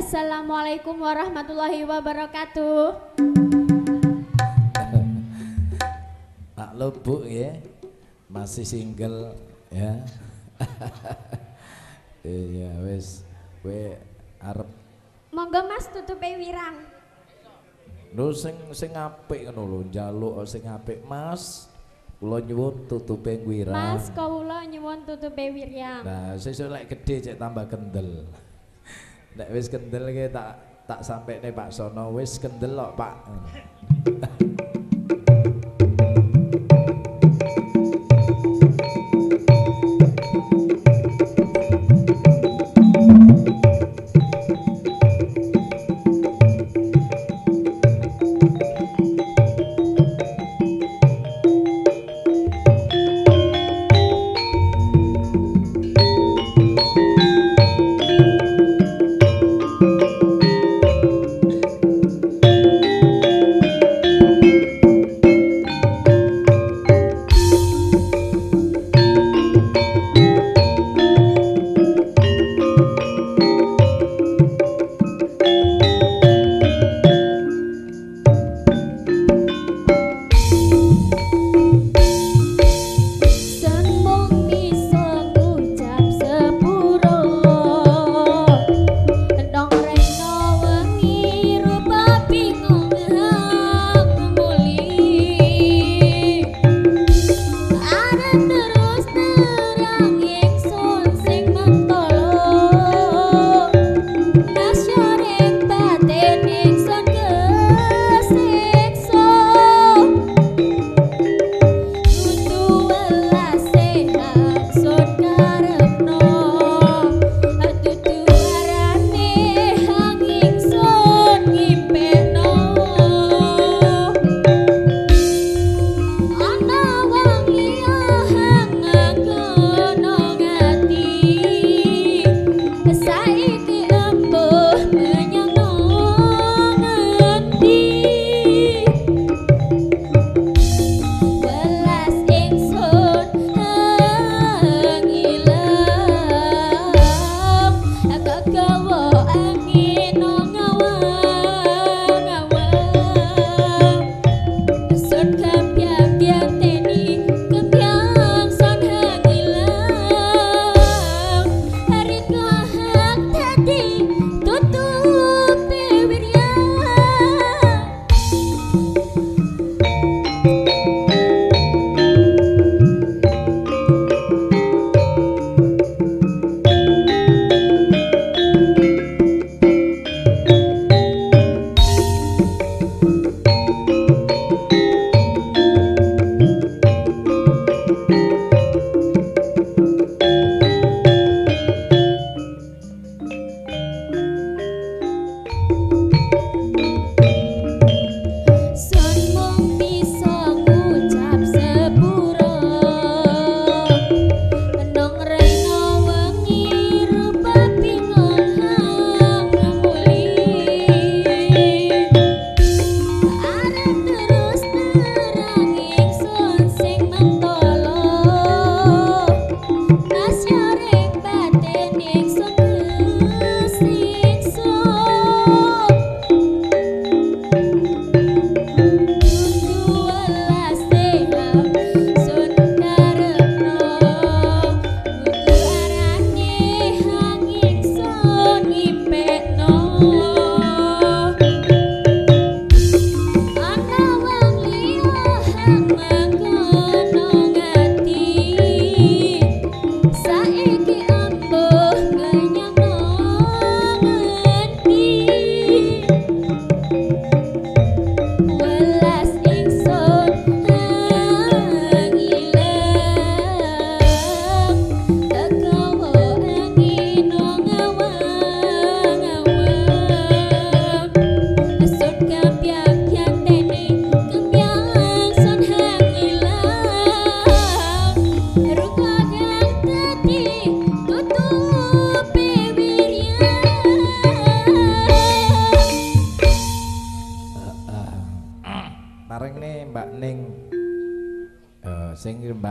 Assalamualaikum warahmatullahi wabarakatuh. Pak Lubuk ya, masih single ya. Iya wes, we arep Monggo Mas tutupe wirang. Lho sing sing apik ngono lho, njaluk sing apik Mas. Kula nyuwun tutupe wirang. Mas kawula nyuwun tutupe wirang. Nah, sesuk lek gede cek tambah kendel. Nek wis kendel ki tak tak sampe nih Pak Sono wis kendel kok Pak.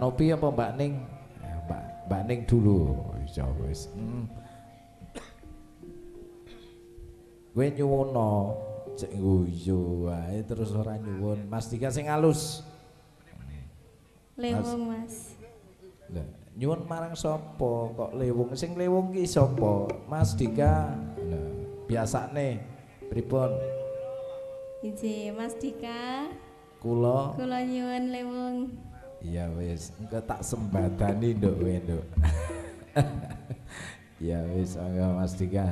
Nopi apa Mbak Ning? Ya, Mbak Mbak Ning dulu. Ya wis. Hmm. Kowe nyuwono, cek guyu wae terus ora nyuwun. Mas Dika sing halus. Lewung Mas. Lah, nyuwun marang sapa kok lewung? Sing lewung ki sapa? Mas Dika. Lah, biasane pripun? Iji Mas Dika, Kula kula nyuwun lewung. Iya wis, engko tak sembadani nduk kowe nduk. Ya wis, angga Mas Dika.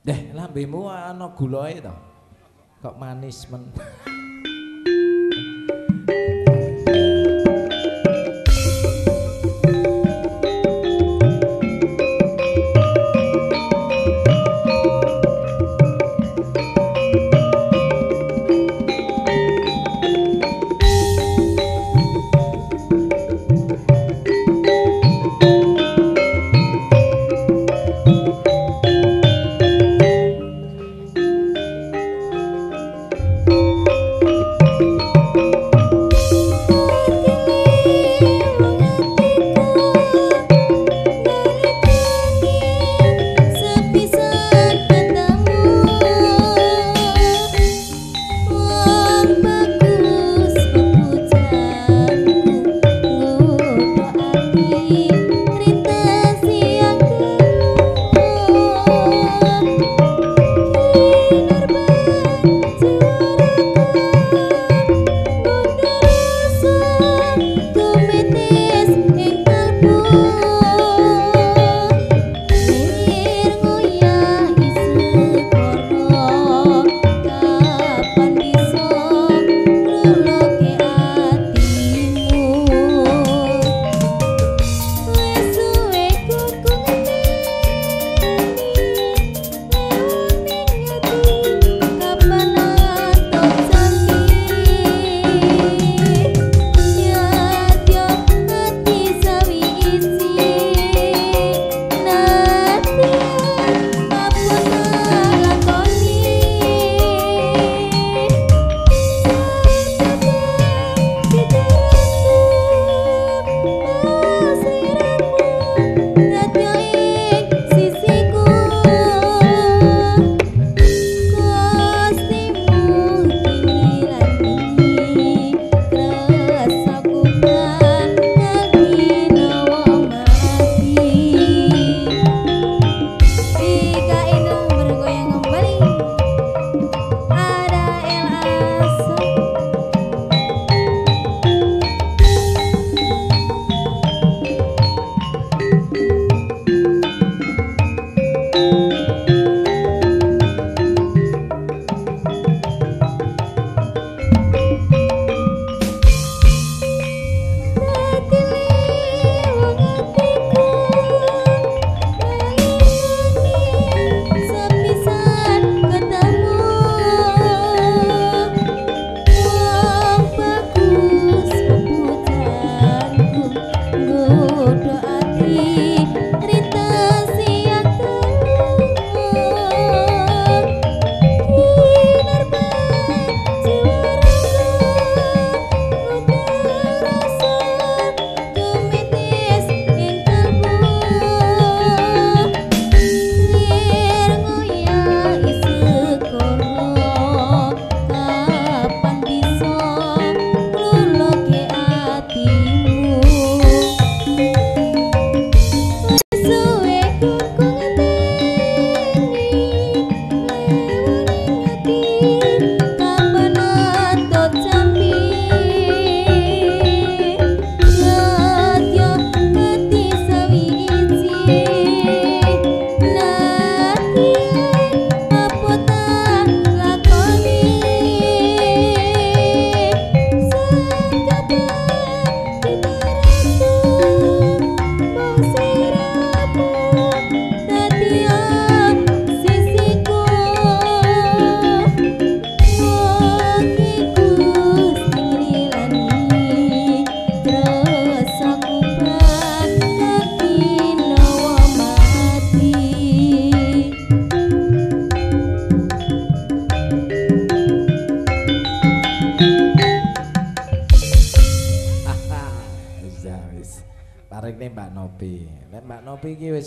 Deh, lambemu ana gulae to. Kok manis men.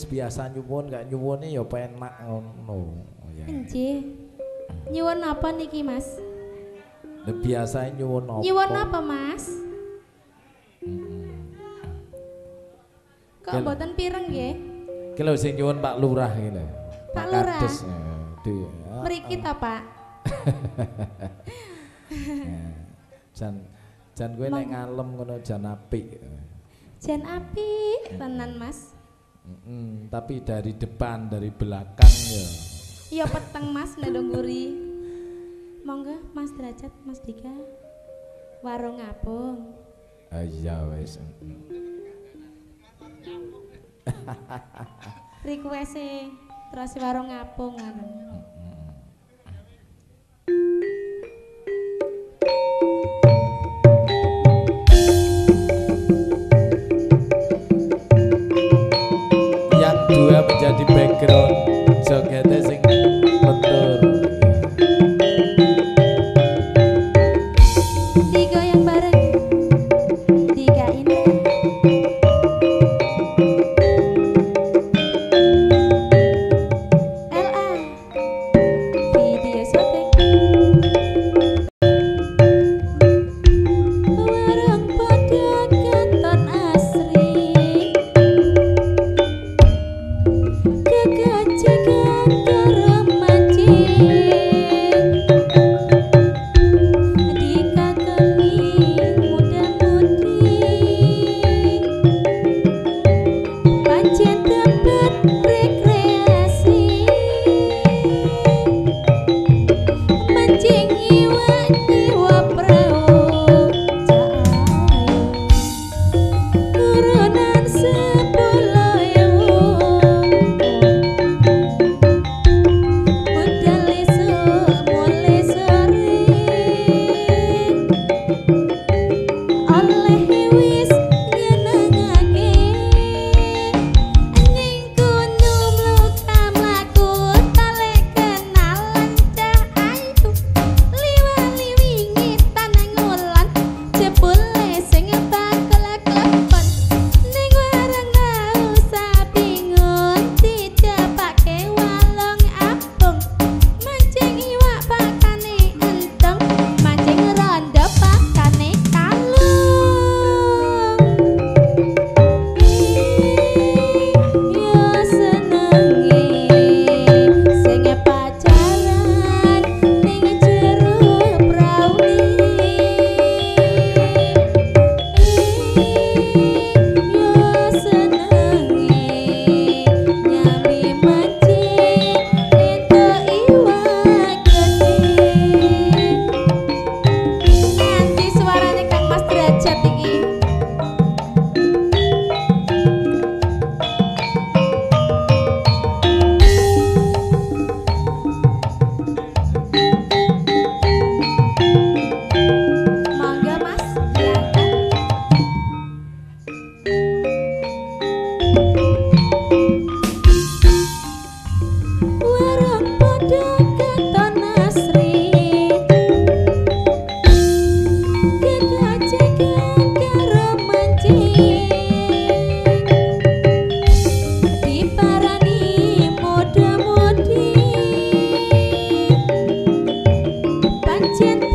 wis biasa nyuwun gak nyuwune ya penak ngono. Oh, ya. Nggih. Nyuwun apa niki, Mas? Lah biasa nyuwun apa? Nyuwun apa, Mas? Kok Kel- mboten pireng nggih? Ki lho sing nyuwun Pak Lurah iki lho. Pak Lurah? Kades, di- ya. Mriki ta, Pak? Jan jan kowe nek ngalem ngono jan apik. Jan apik tenan, Mas. Mm-mm, tapi dari depan, dari belakang ya. Iya peteng, Mas, nedongguri. Monggo, Mas Derajat, Mas Dika. Warung ngapung. Ah, iya wis. Request terus warung ngapung ngono. Menjadi background. Jogetnya 看见